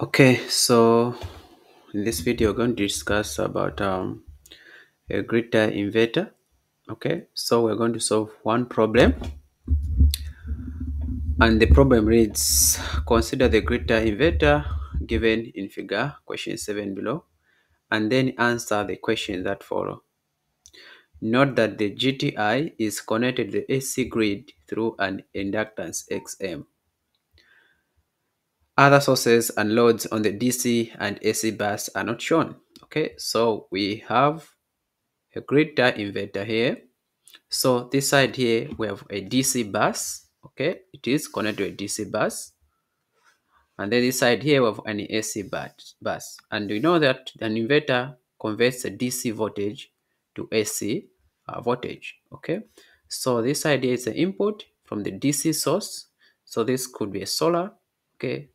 Okay, so in this video, we're going to discuss about um, a grid tie inverter. Okay, so we're going to solve one problem. And the problem reads, consider the grid tie inverter given in figure question 7 below, and then answer the questions that follow. Note that the GTI is connected to the AC grid through an inductance XM. Other sources and loads on the DC and AC bus are not shown. Okay, so we have a grid tie inverter here. So this side here, we have a DC bus. Okay, it is connected to a DC bus. And then this side here, we have an AC bus. And we know that an inverter converts the DC voltage to AC uh, voltage. Okay, so this side here is the input from the DC source. So this could be a solar. Okay,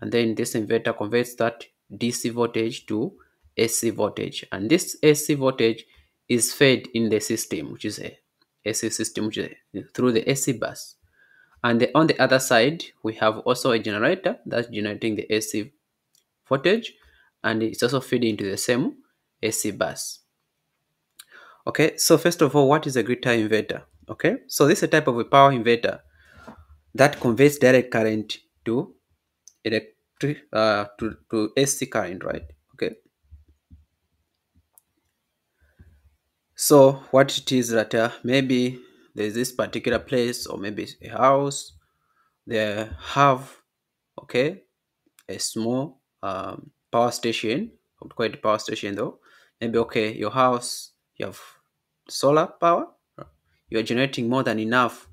and then this inverter converts that DC voltage to AC voltage. And this AC voltage is fed in the system which is a AC system which is a, through the AC bus. And the, on the other side we have also a generator that's generating the AC voltage and it's also feeding into the same AC bus. Okay so first of all what is a grid tie inverter? Okay so this is a type of a power inverter that converts direct current to electric uh, to, to AC current, right? Okay. So what it is that uh, maybe there's this particular place or maybe a house, they have, okay, a small um, power station, I would call power station though. Maybe, okay, your house, you have solar power, you're generating more than enough.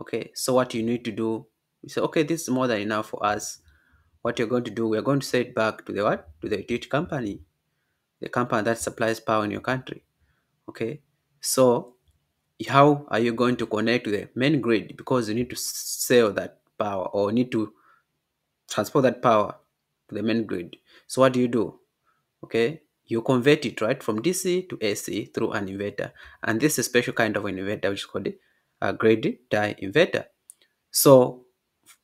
Okay, so what you need to do, you say, okay, this is more than enough for us what you're going to do, we're going to send back to the what? To the utility company, the company that supplies power in your country. Okay, so how are you going to connect to the main grid? Because you need to sell that power or need to transport that power to the main grid. So what do you do? Okay, you convert it right from DC to AC through an inverter, and this is a special kind of an inverter which is called a grid tie inverter. So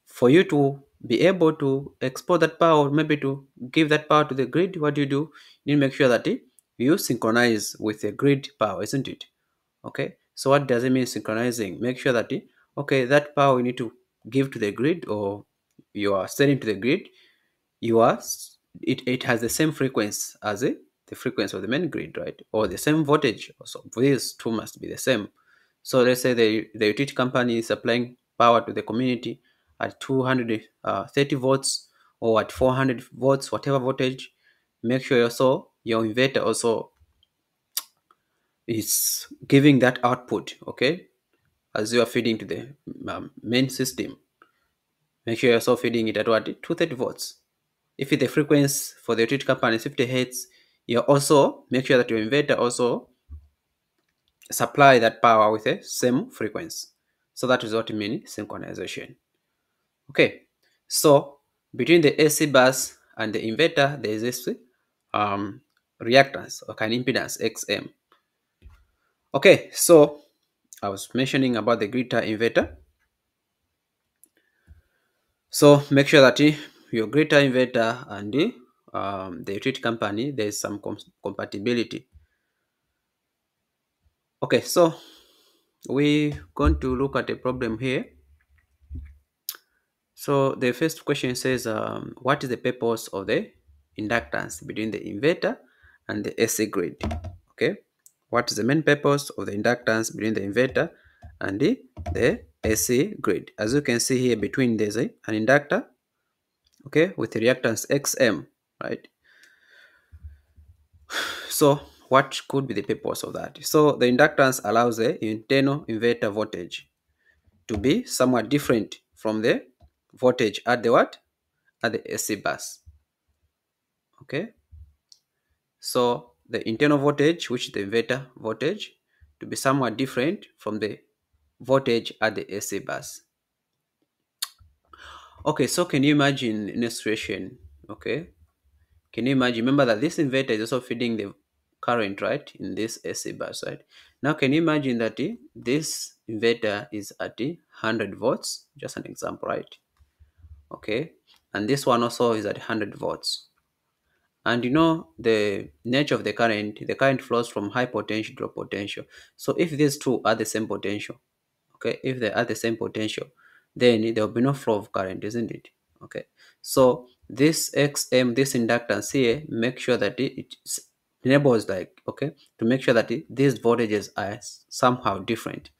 for you to be able to export that power, maybe to give that power to the grid, what do you do? You need to make sure that you synchronize with the grid power, isn't it? Okay, so what does it mean synchronizing? Make sure that, okay, that power you need to give to the grid or you are sending to the grid, you are, it, it has the same frequency as it, the frequency of the main grid, right? Or the same voltage. So these two must be the same. So let's say the, the utility company is supplying power to the community at 230 uh, volts or at 400 volts, whatever voltage, make sure also your inverter also is giving that output, okay, as you are feeding to the um, main system. Make sure you're also feeding it at what? 230 volts. If the frequency for the utility company is 50 hertz, you also make sure that your inverter also supply that power with the same frequency. So that is what it means synchronization. Okay, so between the AC bus and the inverter, there is this um, reactance or an impedance XM. Okay, so I was mentioning about the tie inverter. So make sure that your tie inverter and the, um, the utility company, there is some com compatibility. Okay, so we're going to look at a problem here. So the first question says, um, what is the purpose of the inductance between the inverter and the AC grid? Okay, what is the main purpose of the inductance between the inverter and the, the AC grid? As you can see here, between there's a, an inductor, okay, with reactance XM, right? So what could be the purpose of that? So the inductance allows the internal inverter voltage to be somewhat different from the voltage at the what? At the AC bus. Okay. So the internal voltage, which is the inverter voltage, to be somewhat different from the voltage at the AC bus. Okay, so can you imagine in a situation, okay? Can you imagine, remember that this inverter is also feeding the current, right, in this AC bus, right? Now, can you imagine that eh, this inverter is at 100 volts, just an example, right? Okay? And this one also is at 100 volts. And you know the nature of the current the current flows from high potential to potential. So if these two are the same potential okay? If they are the same potential then there will be no flow of current isn't it? Okay? So this xm this inductance here make sure that it, it enables like okay? To make sure that it, these voltages are somehow different.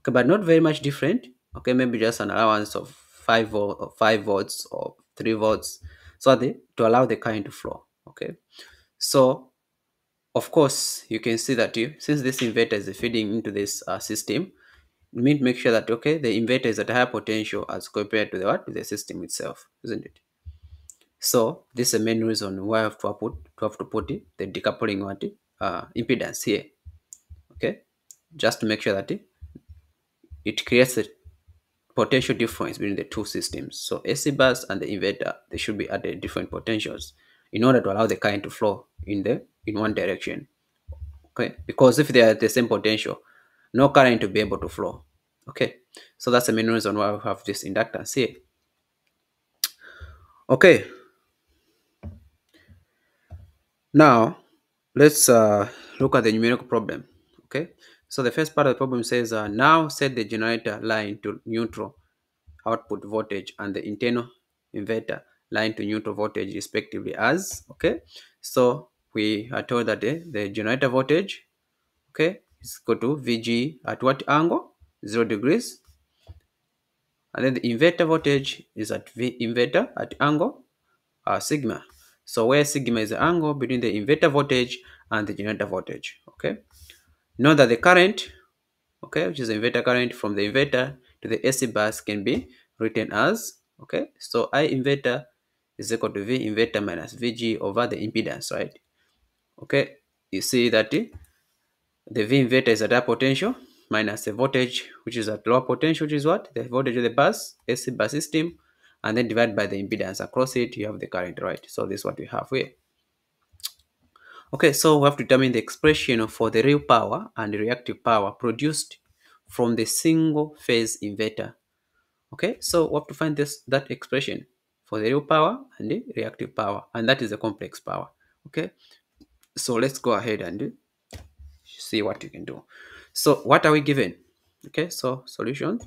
Okay but not very much different okay? Maybe just an allowance of 5 volt 5 volts or 3 volts so that to allow the current to flow okay? So of course you can see that you since this inverter is feeding into this uh, system you need to make sure that okay the inverter is at a higher potential as compared to the what the system itself isn't it? So this is the main reason why I have to put to have to put the decoupling what uh, impedance here okay? Just to make sure that it creates a potential difference between the two systems. So AC bus and the inverter they should be at the different potentials in order to allow the current to flow in the in one direction. Okay? Because if they are at the same potential no current to be able to flow. Okay? So that's the main reason why we have this inductance here. Okay. Now let's uh, look at the numerical problem. Okay so the first part of the problem says uh, now set the generator line to neutral output voltage and the internal inverter line to neutral voltage respectively as okay? So we are told that the, the generator voltage okay is equal to vg at what angle? Zero degrees. And then the inverter voltage is at v inverter at angle uh, sigma. So where sigma is the angle between the inverter voltage and the generator voltage okay know that the current okay which is the inverter current from the inverter to the AC bus can be written as okay so I inverter is equal to V inverter minus VG over the impedance right? Okay you see that the V inverter is at high potential minus the voltage which is at lower potential which is what? The voltage of the bus AC bus system and then divide by the impedance. Across it you have the current right? So this is what we have here okay so we have to determine the expression for the real power and reactive power produced from the single phase inverter. Okay so we have to find this that expression for the real power and the reactive power and that is the complex power. Okay so let's go ahead and see what you can do. So what are we given? Okay so solution.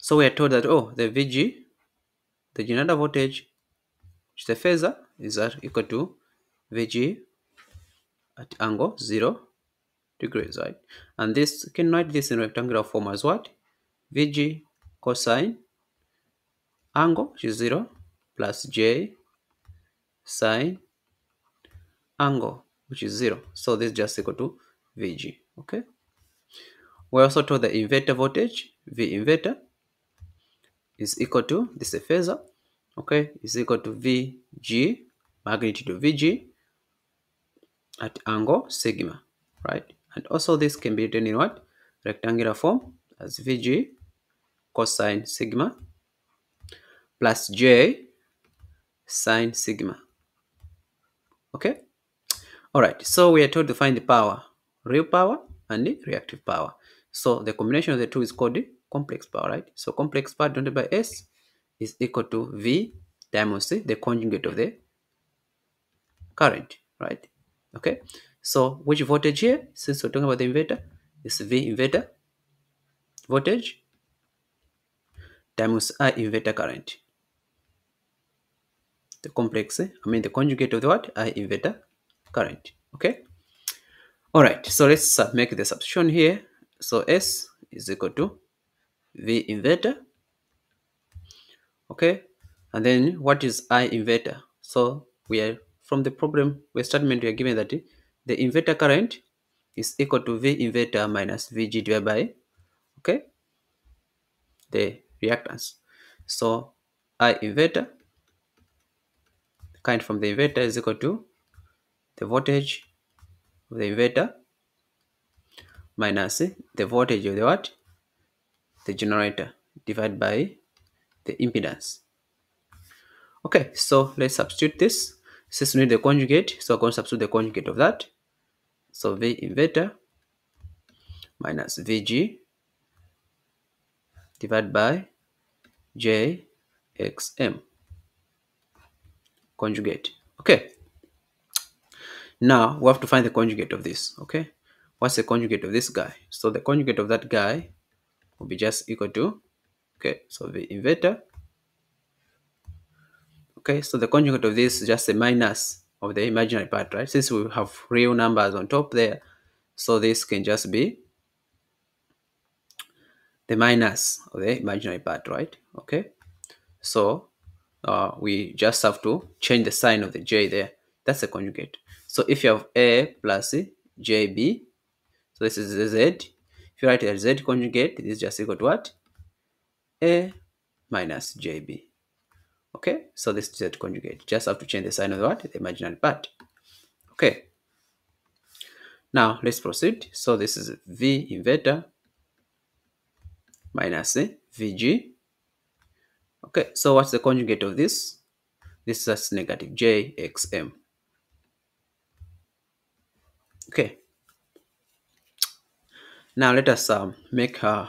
so we are told that oh the vg the generator voltage which is the phasor is equal to vg at angle 0 degrees, right? And this you can write this in rectangular form as what? Vg cosine angle, which is 0, plus j sine angle, which is 0. So this is just equal to Vg, okay? We're also told the inverter voltage, V inverter, is equal to, this is a phasor, okay, is equal to Vg, magnitude of Vg, at angle sigma, right? And also this can be written in what? Rectangular form as Vg cosine sigma plus J sine sigma. Okay? Alright, so we are told to find the power, real power and the reactive power. So the combination of the two is called the complex power, right? So complex power denoted by S is equal to V times the conjugate of the current, right? Okay, so which voltage here, since we're talking about the inverter, is V inverter voltage times I uh, inverter current. The complex, I mean the conjugate of the what? I inverter current. Okay. All right. So let's uh, make the substitution here. So S is equal to V inverter. Okay. And then what is I inverter? So we are from the problem we statement we are given that the inverter current is equal to V inverter minus Vg divided by okay the reactance. So I inverter current from the inverter is equal to the voltage of the inverter minus the voltage of the what the generator divided by the impedance okay so let's substitute this since we need the conjugate so i'm going to substitute the conjugate of that so v inverter minus vg divided by jxm conjugate. Okay. Now we have to find the conjugate of this. Okay. What's the conjugate of this guy? So the conjugate of that guy will be just equal to, okay, so the inverter. Okay, so the conjugate of this is just a minus of the imaginary part, right? Since we have real numbers on top there, so this can just be the minus of the imaginary part, right? Okay, so uh, we just have to change the sign of the j there. That's the conjugate. So if you have a plus jb, so this is the z. If you write a z conjugate, this is just equal to what? A minus jb. Okay, so this is z conjugate. Just have to change the sign of the what? The imaginary part. Okay. Now let's proceed. So this is v inverter minus vg. Okay, so what's the conjugate of this? This is negative jxm. Okay. Now let us um, make uh,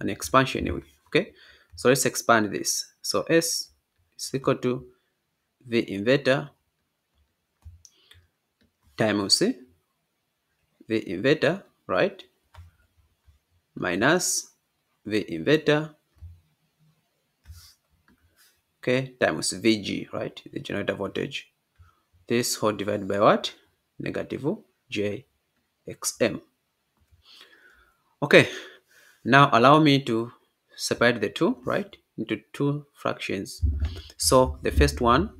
an expansion. Okay, so let's expand this. So S is equal to V inverter times V inverter, right? Minus V inverter, okay, times VG, right? The generator voltage. This whole divided by what? Negative JXM. Okay, now allow me to separate the two, right, into two fractions. So the first one,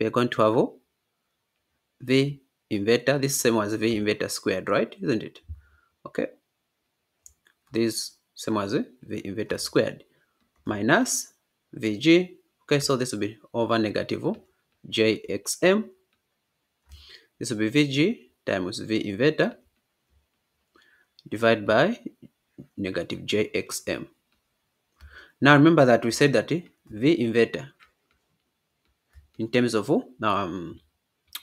we are going to have V inverter, this same as V inverter squared, right, isn't it? Okay, this same as V inverter squared minus Vg. Okay, so this will be over negative Jxm. This will be Vg times V inverter divided by negative Jxm. Now remember that we said that V inverter in terms of um,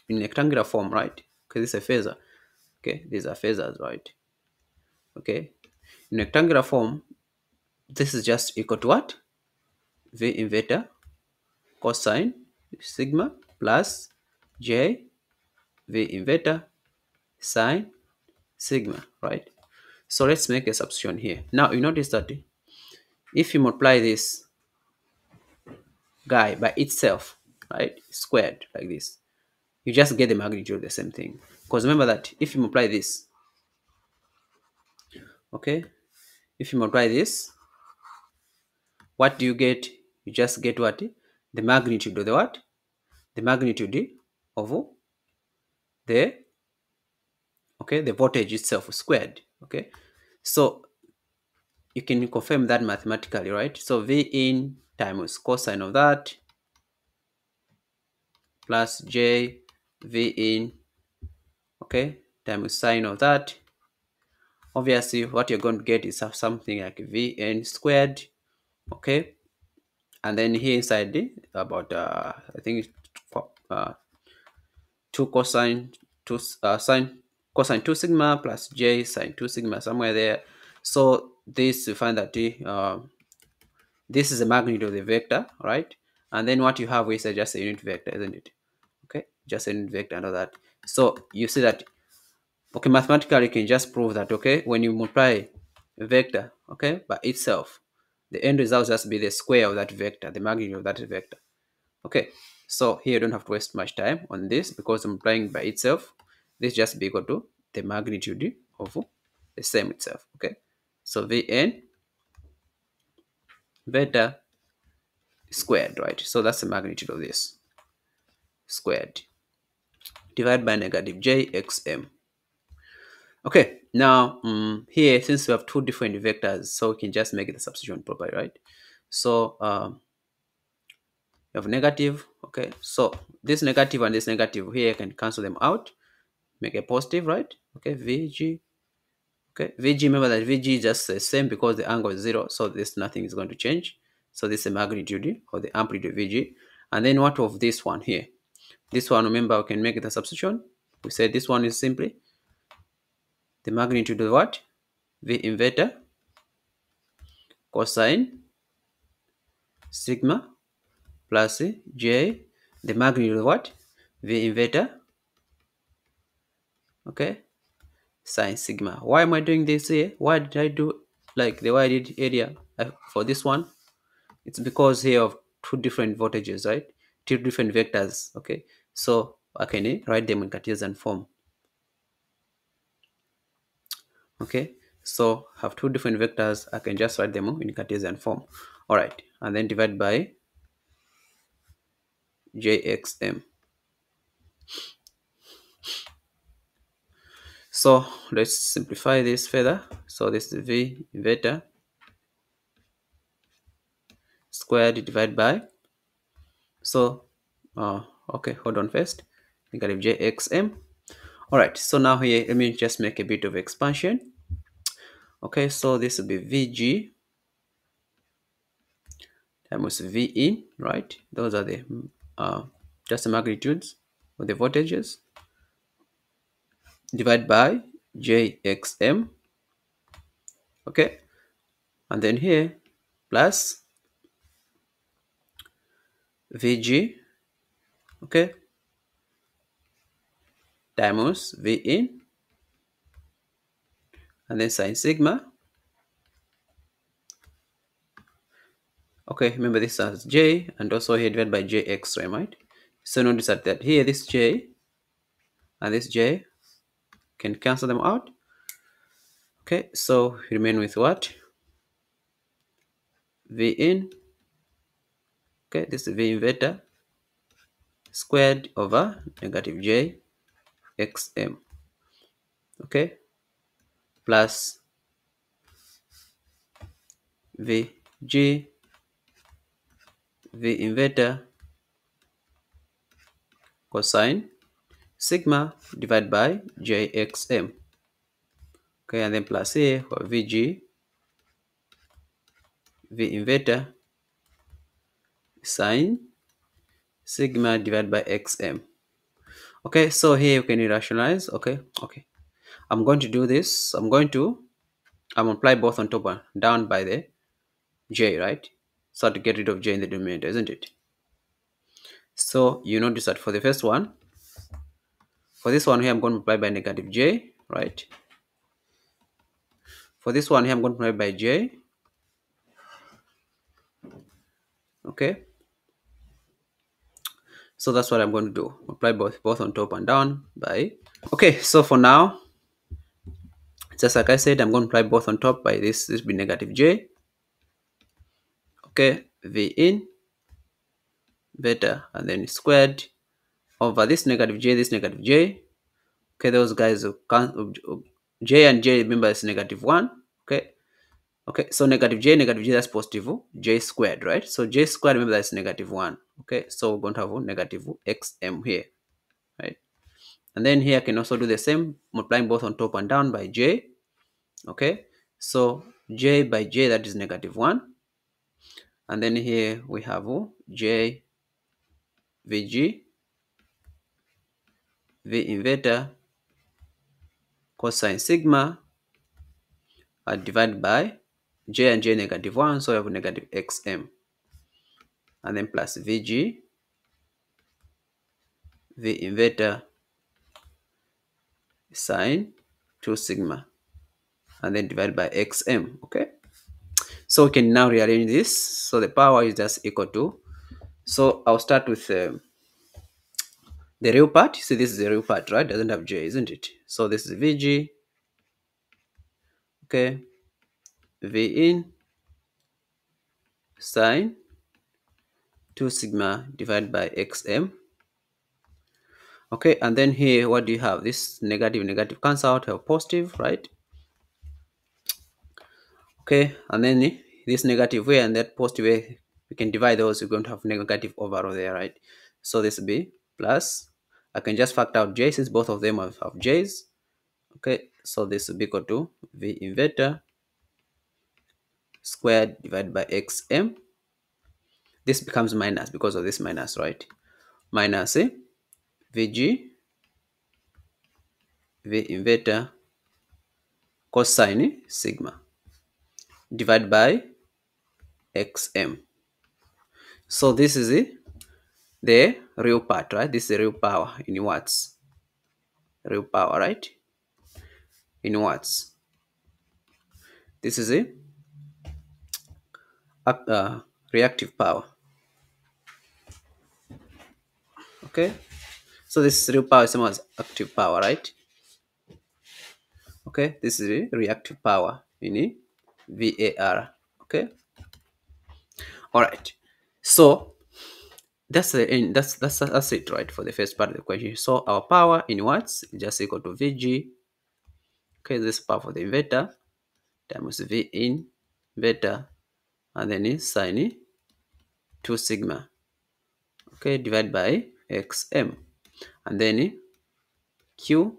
in rectangular form, right? Because it's a phasor. Okay, these are phasors, right? Okay, in rectangular form, this is just equal to what? V inverter cosine sigma plus J V inverter sine sigma, right? So let's make a substitution here. Now you notice that if you multiply this guy by itself, right, squared like this, you just get the magnitude of the same thing. Because remember that if you multiply this, okay, if you multiply this, what do you get? You just get what? The magnitude of the what? The magnitude of the okay the voltage itself squared okay? So you can confirm that mathematically right? So v in times cosine of that plus j v in okay times sine of that. Obviously what you're going to get is something like vn squared okay? And then here inside about uh i think uh 2 cosine 2 uh, sine cosine 2 sigma plus j sine 2 sigma somewhere there. So this you find that uh, this is the magnitude of the vector right? And then what you have is just a unit vector isn't it? Okay just a unit vector under that. So you see that okay mathematically you can just prove that okay when you multiply a vector okay by itself the end result just be the square of that vector the magnitude of that vector. Okay so here you don't have to waste much time on this because I'm multiplying by itself this just be equal to the magnitude of the same itself okay? So vn beta squared right? So that's the magnitude of this squared divided by negative jxm. Okay now um, here since we have two different vectors so we can just make the substitution properly right? So um, you have negative okay? So this negative and this negative here can cancel them out make a positive right? Okay vg okay vg remember that vg is just the same because the angle is zero so this nothing is going to change. So this is the magnitude or the amplitude vg and then what of this one here? This one remember we can make the substitution. We said this one is simply the magnitude of what? V inverter cosine sigma plus j the magnitude of what? V inverter okay? Sine sigma. Why am i doing this here? Why did i do like the did area uh, for this one? It's because here of two different voltages right? Two different vectors okay? So i can write them in cartesian form. Okay? So have two different vectors. I can just write them in cartesian form. All right and then divide by jxm so let's simplify this further. So this is v inverter squared divided by so uh, okay hold on first. Negative jxm all right so now here let me just make a bit of expansion. Okay so this will be vg. Times v in right? Those are the uh, just the magnitudes of the voltages divided by jxm okay? And then here plus vg okay? Times v in and then sine sigma. Okay remember this as j and also here divided by jx right? So notice that, that here this j and this j can cancel them out. Okay so remain with what? V in okay this is v inverter squared over negative j xm okay plus vg v inverter cosine sigma divided by jxm okay and then plus here for vg. V inverter sine sigma divided by xm. Okay so here you can rationalize. Okay okay. I'm going to do this. I'm going to i'm apply both on top and down by the j right? So to get rid of j in the denominator isn't it? So you notice that for the first one for this one here i'm going to apply by negative j right? For this one here i'm going to apply by j. Okay. So that's what i'm going to do. Apply both both on top and down by okay so for now just like i said i'm going to apply both on top by this this be negative j. Okay v in beta and then squared over this negative j this negative j. Okay those guys can j and j remember is negative one. Okay okay so negative j negative j that's positive j squared right? So j squared remember that's negative one. Okay so we're going to have negative xm here right? And then here i can also do the same multiplying both on top and down by j. Okay so j by j that is negative one. And then here we have j vg v inverter cosine sigma are divided by j and j negative 1, so we have negative xm. And then plus vg, v inverter sine 2 sigma, and then divided by xm, okay? So we can now rearrange this. So the power is just equal to, so I'll start with uh, the real part. See, this is the real part, right? Doesn't have j, isn't it? So this is vg, okay, v in. Sine. 2 sigma divided by xm. Okay and then here what do you have? This negative negative cancel out have positive right? Okay and then this negative way and that positive way we can divide those. We're going to have negative over there right? So this will be plus i can just factor out j since both of them have, have j's okay so this will be equal to v inverter squared divided by xm this becomes minus because of this minus right minus eh? vg v inverter cosine sigma divided by xm. So this is the, the real part, right? This is the real power in watts. Real power, right? In watts. This is a reactive power. Okay. So this is real power is same as active power, right? Okay. This is reactive power in VAR. Okay. All right. So that's the end. That's that's that's it, right? For the first part of the question. So our power in watts just equal to VG. Okay, this power for the inverter times V in inverter, and then is sine 2 sigma. Okay, divided by XM, and then Q.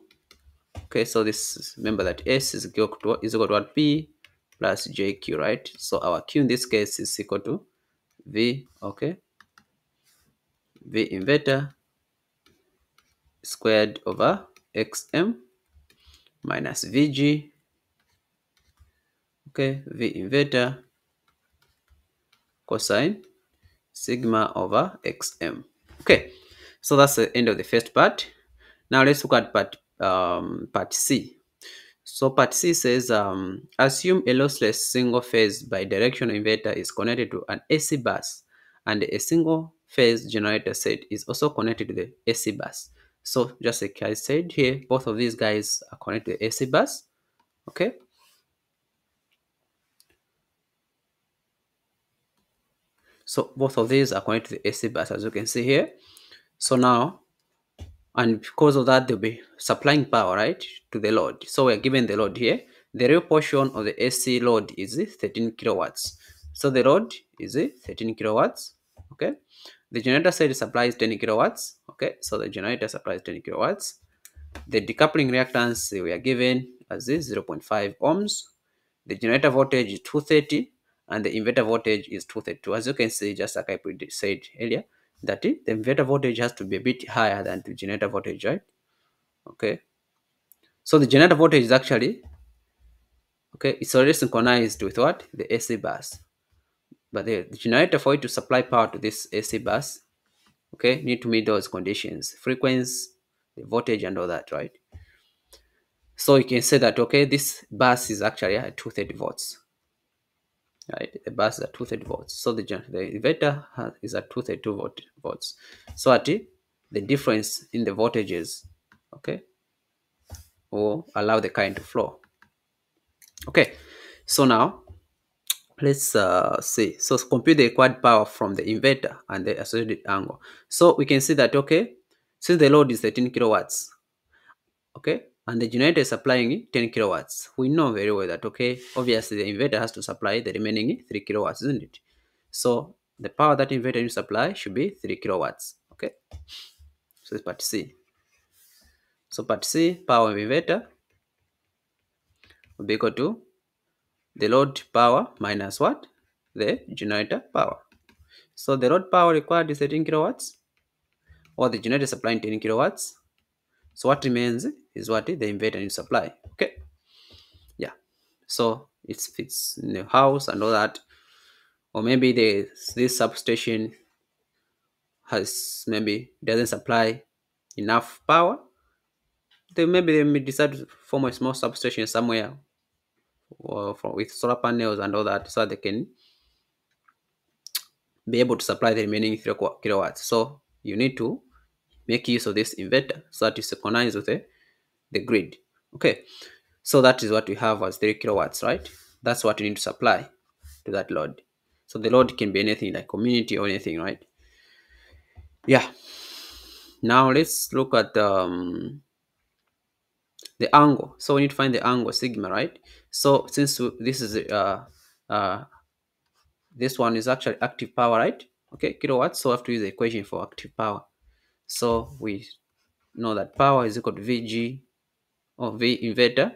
Okay, so this remember that S is equal to is equal to what P plus JQ, right? So our Q in this case is equal to V. Okay, V inverter squared over xm minus vg. Okay v inverter cosine sigma over xm. Okay so that's the end of the first part. Now let's look at part um, part c. So part c says um, assume a lossless single phase bidirectional inverter is connected to an ac bus and a single phase generator set is also connected to the ac bus so just like I said here, both of these guys are connected to the AC bus. Okay. So both of these are connected to the AC bus as you can see here. So now, and because of that, they'll be supplying power, right, to the load. So we're given the load here. The real portion of the AC load is 13 kilowatts. So the load is 13 kilowatts. Okay. The generator side supplies 10 kilowatts. Okay. So the generator supplies 10 kilowatts. The decoupling reactance we are given as is 0.5 ohms. The generator voltage is 230 and the inverter voltage is 232. As you can see, just like I said earlier, that the inverter voltage has to be a bit higher than the generator voltage, right? Okay. So the generator voltage is actually, okay, it's already synchronized with what? The AC bus. But the, the generator for it to supply power to this AC bus, okay, need to meet those conditions. Frequency, the voltage and all that, right? So you can say that, okay, this bus is actually at 230 volts, right? The bus is at 230 volts. So the, the inverter is at 232 volt, volts. So at the difference in the voltages, okay, will allow the current to flow. Okay, so now let's uh, see. So compute the required power from the inverter and the associated angle. So we can see that, okay, since the load is 13 kilowatts, okay, and the generator is supplying 10 kilowatts, we know very well that, okay, obviously the inverter has to supply the remaining 3 kilowatts, isn't it? So the power that inverter to supply should be 3 kilowatts, okay? So it's part C. So part C, power of inverter will be equal to the load power minus what? The generator power. So the load power required is 13 kilowatts, or the generator supplying 10 kilowatts. So what remains is what the inverter needs supply. Okay. Yeah. So it's fits in the house and all that. Or maybe the this substation has maybe doesn't supply enough power. Then maybe they may decide to form a small substation somewhere from, with solar panels and all that so they can be able to supply the remaining 3 kilowatts. So you need to make use of this inverter so that you synchronize with the, the grid. Okay, so that is what we have as 3 kilowatts, right? That's what you need to supply to that load. So the load can be anything like community or anything, right? Yeah. Now let's look at um, the angle. So we need to find the angle sigma, right? So since this is uh, uh, this one is actually active power, right? Okay, kilowatts. So I have to use the equation for active power. So we know that power is equal to Vg or V inverter,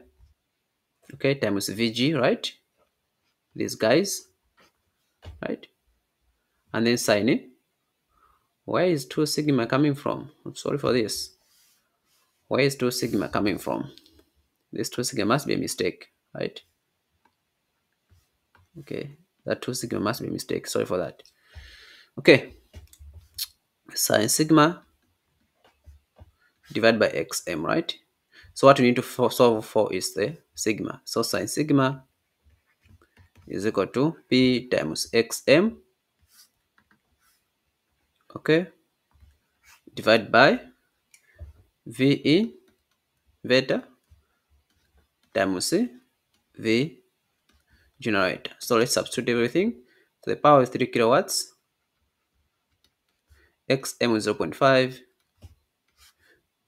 okay, times Vg, right? These guys, right? And then sine. Where is 2 sigma coming from? I'm sorry for this. Where is 2 sigma coming from? This 2 sigma must be a mistake, right? Okay, That 2 sigma must be a mistake. Sorry for that. Okay. Sine sigma divided by xm, right? So what we need to solve for is the sigma. So sine sigma is equal to p times xm, okay, divided by v in vector times v generator. So let's substitute everything. So the power is 3 kilowatts, xm is 0.5,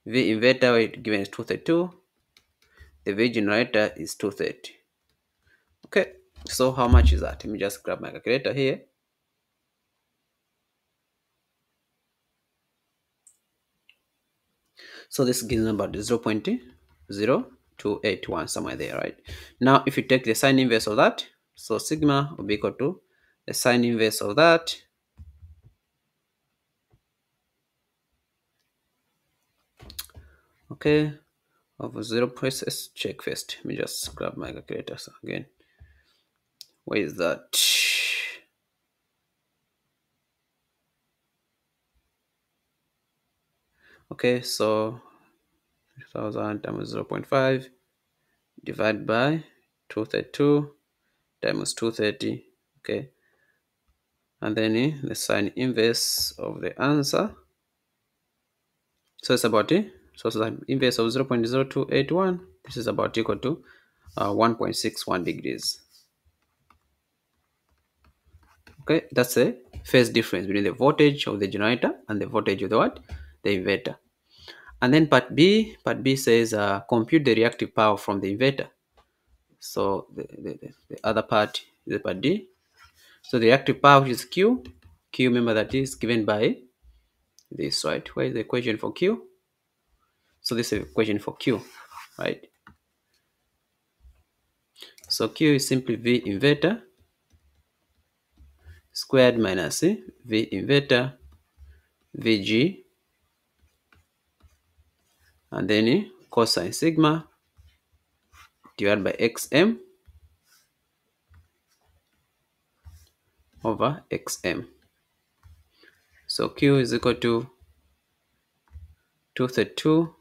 v inverter given is 232, the v generator is 230. Okay, so how much is that? Let me just grab my calculator here. So this gives number 0 0.0281 somewhere there, right? Now if you take the sine inverse of that, so sigma will be equal to the sine inverse of that okay of 0 process check first. Let me just grab my calculator again. Where is that? Okay so 1000 times 0 0.5 divided by 232 times 230 okay? And then the sine inverse of the answer so it's about it. So it's the inverse of 0 0.0281 this is about equal to uh, 1.61 degrees. Okay that's the phase difference between the voltage of the generator and the voltage of the what? The inverter and then part b part b says uh, compute the reactive power from the inverter. So the, the, the other part is the part d. So the reactive power is q q remember that is given by this right? Where is the equation for q? So this is equation for q right? So q is simply v inverter squared minus v inverter vg and then eh, cosine sigma divided by xm over xm. So q is equal to 232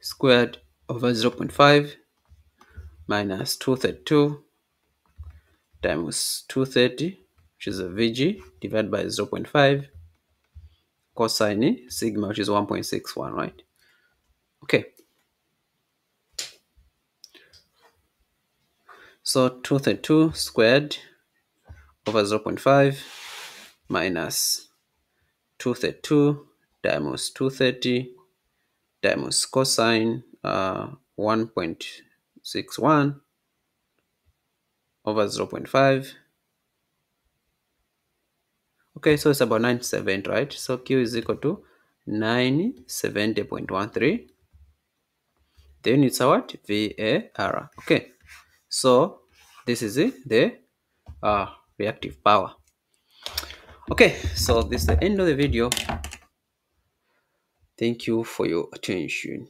squared over 0.5 minus 232 times 230 which is a VG divided by 0.5 cosine eh, sigma which is 1.61 right okay. So 232 squared over 0.5 minus 232 times 230 times cosine uh, 1.61 over 0.5 okay so it's about 97 right? So q is equal to 970.13 then it's what? Var okay. So this is it the uh, reactive power. Okay. So this is the end of the video. Thank you for your attention